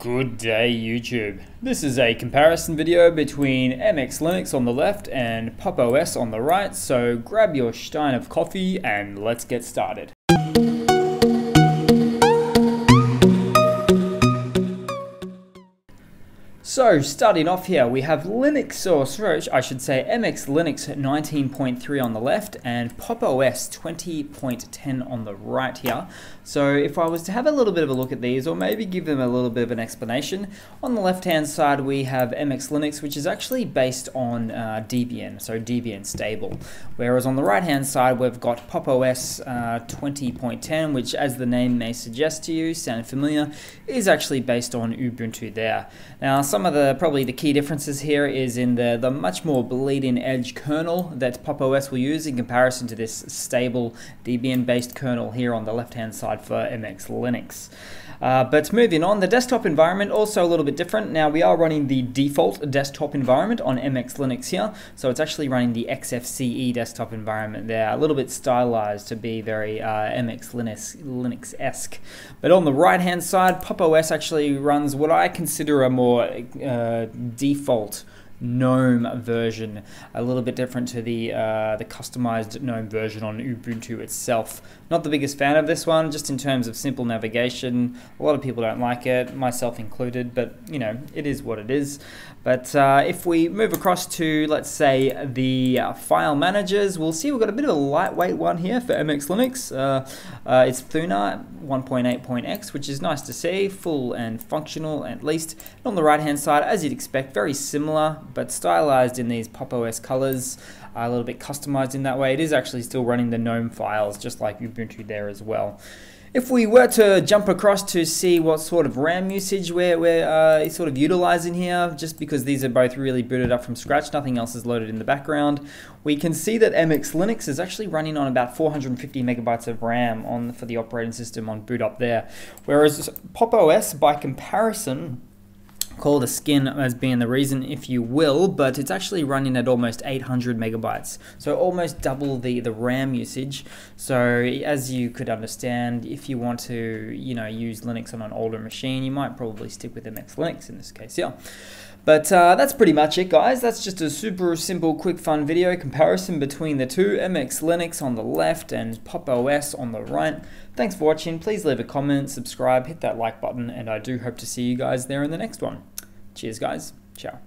Good day YouTube. This is a comparison video between MX Linux on the left and Pop! OS on the right, so grab your stein of coffee and let's get started. So, starting off here, we have Linux, Source or I should say MX Linux 19.3 on the left and Pop! OS 20.10 on the right here. So, if I was to have a little bit of a look at these, or maybe give them a little bit of an explanation, on the left hand side we have MX Linux, which is actually based on uh, Debian, so Debian stable. Whereas on the right hand side we've got Pop! OS uh, 20.10, which as the name may suggest to you, sound familiar, is actually based on Ubuntu there. Now, some of the probably the key differences here is in the, the much more bleeding edge kernel that Pop! OS will use in comparison to this stable Debian based kernel here on the left hand side for MX Linux. Uh, but moving on, the desktop environment also a little bit different. Now we are running the default desktop environment on MX Linux here, so it's actually running the XFCE desktop environment there, a little bit stylized to be very uh, MX Linux Linux-esque. But on the right hand side, Pop! OS actually runs what I consider a more uh, default GNOME version, a little bit different to the uh, the customized GNOME version on Ubuntu itself. Not the biggest fan of this one, just in terms of simple navigation. A lot of people don't like it, myself included, but you know, it is what it is. But uh, if we move across to, let's say, the uh, file managers, we'll see we've got a bit of a lightweight one here for MX Linux. Uh, uh, it's Thunar 1.8.x, which is nice to see, full and functional at least. And on the right hand side, as you'd expect, very similar, but stylized in these Pop! OS colors, a little bit customized in that way. It is actually still running the GNOME files, just like Ubuntu there as well. If we were to jump across to see what sort of RAM usage we're, we're uh, sort of utilizing here, just because these are both really booted up from scratch, nothing else is loaded in the background, we can see that MX Linux is actually running on about 450 megabytes of RAM on for the operating system on boot up there, whereas Pop! OS, by comparison, call the skin as being the reason if you will, but it's actually running at almost 800 megabytes. So almost double the, the RAM usage. So as you could understand, if you want to, you know, use Linux on an older machine, you might probably stick with MX Linux in this case, yeah. But uh, that's pretty much it, guys. That's just a super simple, quick, fun video comparison between the two MX Linux on the left and Pop! OS on the right. Thanks for watching. Please leave a comment, subscribe, hit that like button, and I do hope to see you guys there in the next one. Cheers, guys. Ciao.